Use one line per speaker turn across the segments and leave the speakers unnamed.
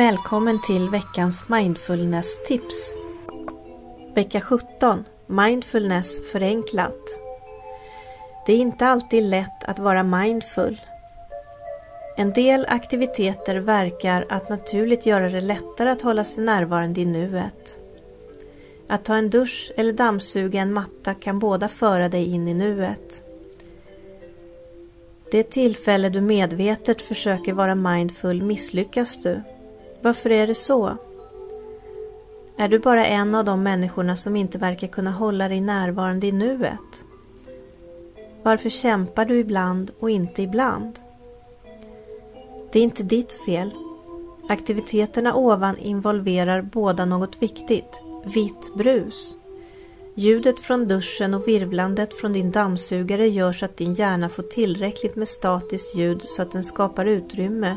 Välkommen till veckans mindfulness-tips. Vecka 17 Mindfulness förenklat. Det är inte alltid lätt att vara mindful. En del aktiviteter verkar att naturligt göra det lättare att hålla sig närvarande i nuet. Att ta en dusch eller dammsuga en matta kan båda föra dig in i nuet. Det tillfälle du medvetet försöker vara mindful misslyckas du. Varför är det så? Är du bara en av de människorna som inte verkar kunna hålla dig närvarande i nuet? Varför kämpar du ibland och inte ibland? Det är inte ditt fel. Aktiviteterna ovan involverar båda något viktigt, vitt brus. Ljudet från duschen och virvlandet från din dammsugare gör så att din hjärna får tillräckligt med statiskt ljud så att den skapar utrymme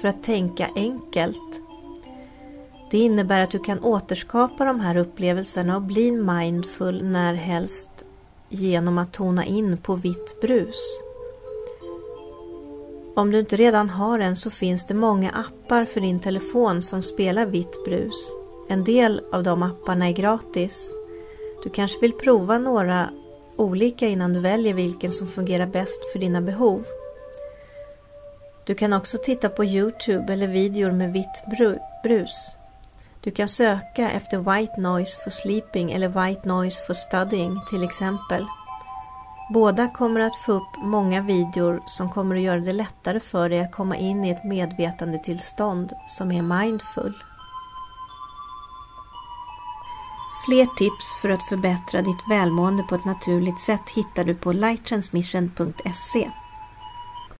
för att tänka enkelt. Det innebär att du kan återskapa de här upplevelserna och bli mindful när helst genom att tona in på vitt brus. Om du inte redan har en så finns det många appar för din telefon som spelar vitt brus. En del av de apparna är gratis. Du kanske vill prova några olika innan du väljer vilken som fungerar bäst för dina behov. Du kan också titta på Youtube eller videor med vitt brus. Du kan söka efter White Noise for Sleeping eller White Noise for Studying till exempel. Båda kommer att få upp många videor som kommer att göra det lättare för dig att komma in i ett medvetandetillstånd som är mindful. Fler tips för att förbättra ditt välmående på ett naturligt sätt hittar du på lighttransmission.se